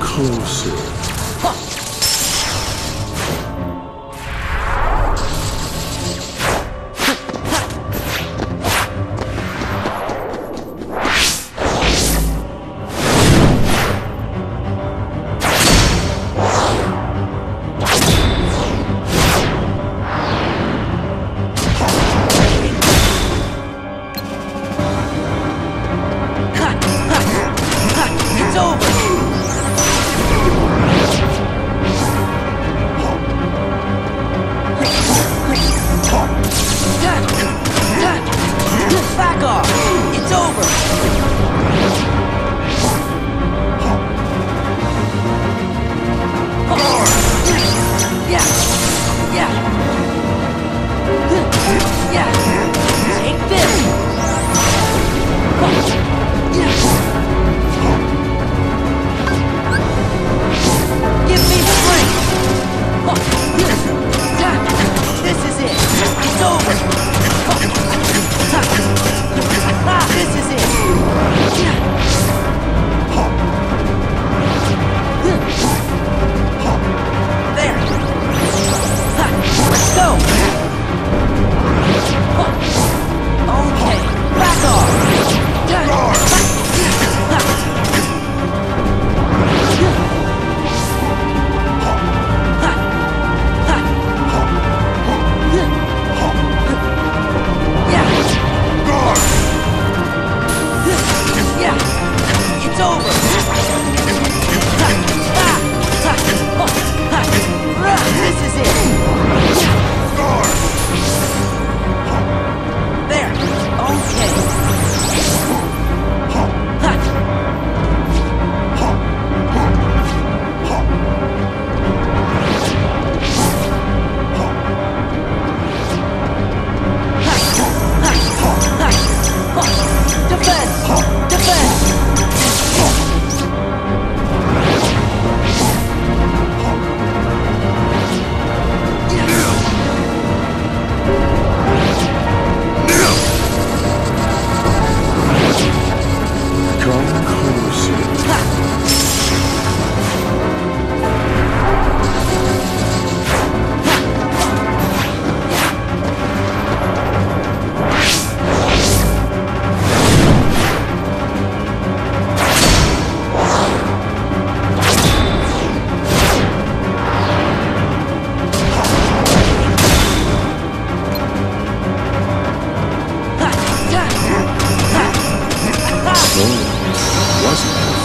closer. It's over! Over! Oh, wasn't?